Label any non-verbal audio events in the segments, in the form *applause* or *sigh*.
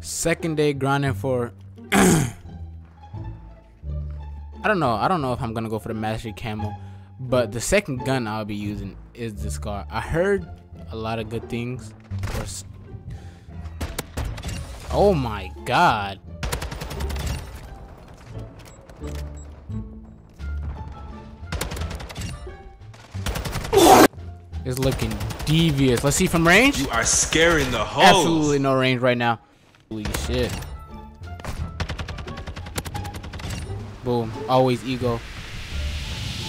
Second day grinding for. *clears throat* I don't know. I don't know if I'm gonna go for the mastery camo, but the second gun I'll be using is the scar. I heard a lot of good things. Oh my god. It's looking devious. Let's see from range. You are scaring the hoes. Absolutely no range right now. Holy shit. Boom. Always ego.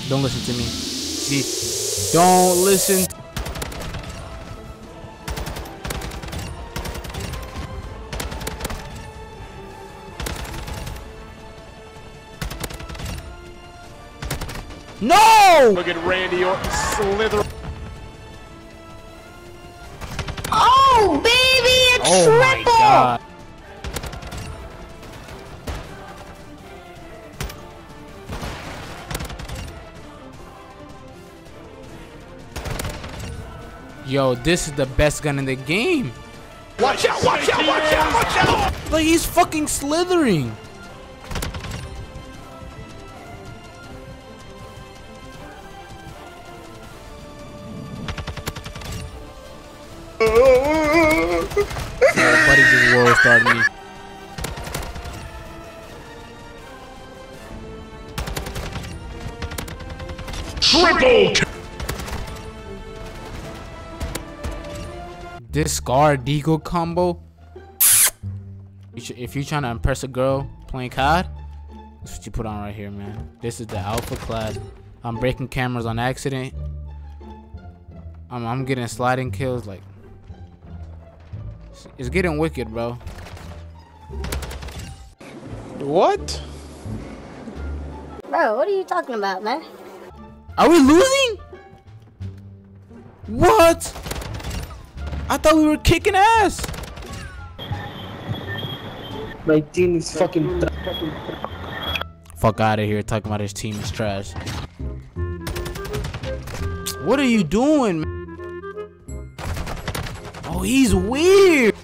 Don't listen to me. See? Don't listen. No! Look at Randy Orton slither. Oh, baby, a Oh my triple! Yo, this is the best gun in the game. Watch out, watch out, watch out, watch out! Like he's fucking slithering. Oh, buddy just world started me. Triple This This scar Deagle combo. You should, if you're trying to impress a girl playing COD, that's what you put on right here, man. This is the alpha class. I'm breaking cameras on accident. I'm, I'm getting sliding kills. Like, it's, it's getting wicked, bro. What? Bro, what are you talking about, man? Are we losing? What? I thought we were kicking ass. My team is fucking. Fuck out of here talking about his team is trash. What are you doing? man? Oh, he's weird.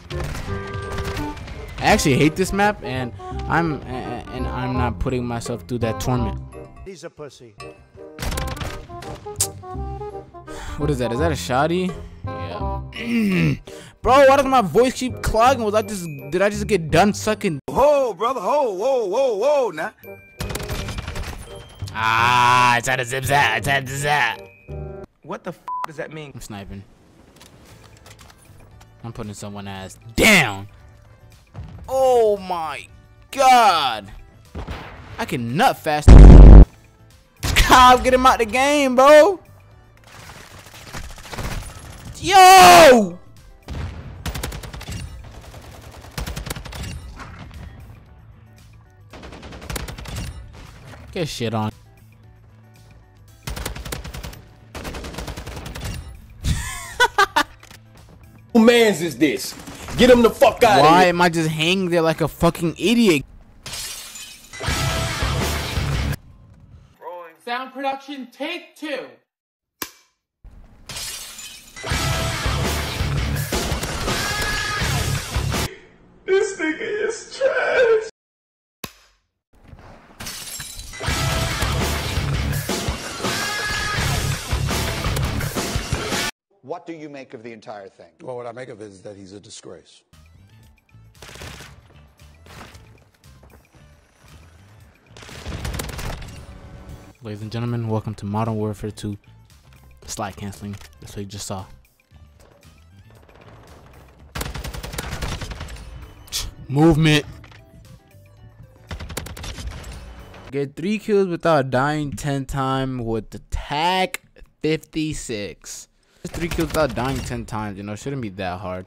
I actually hate this map, and I'm and I'm not putting myself through that torment. He's a pussy. What is that? Is that a shoddy? Yeah. *clears throat* Bro, why does my voice keep clogging? Was I just did I just get done sucking? Whoa, brother, whoa, whoa, whoa, whoa, now. Ah, it's out of zip zap. It's out of zap. What the f does that mean? I'm sniping. I'm putting someone ass down. Oh my god. I can nut fast. God, get him out of the game, bro. Yo! Get shit on. *laughs* Who mans is this? Get him the fuck out Why of here. am I just hanging there like a fucking idiot? Sound production, take two. This nigga is trash. What do you make of the entire thing? Well, what I make of it is that he's a disgrace. Ladies and gentlemen, welcome to Modern Warfare 2 slide canceling. That's what you just saw. *tsk* Movement. Get three kills without dying 10 times with the TAQ 56. Just three kills without dying 10 times, you know, shouldn't be that hard.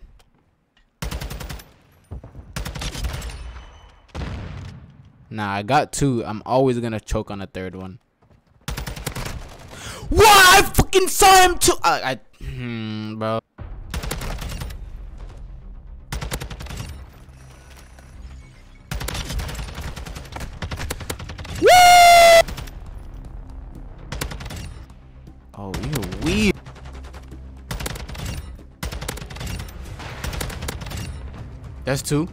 Nah, I got two. I'm always gonna choke on a third one. What? I fucking saw him too. I, I hmm, bro. Woo! Oh, you're weird. That's two.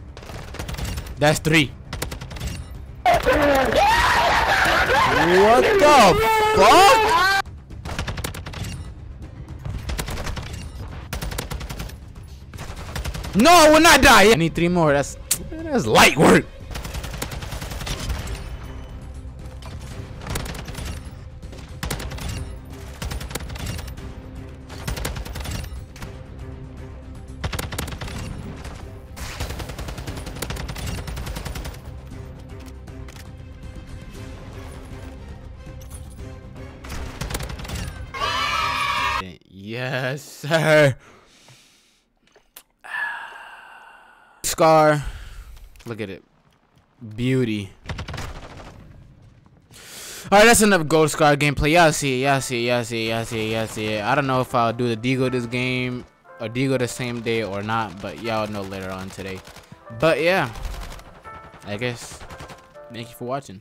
That's three. What the fuck? No, I will not die. I need three more. That's that's light work. Yes, sir. Scar. Look at it. Beauty. Alright, that's enough Gold Scar gameplay. Y'all see it, y'all see it, y'all see it, y'all see it, y'all see it. I don't know if I'll do the Deagle this game or Deagle the same day or not, but y'all know later on today. But yeah, I guess. Thank you for watching.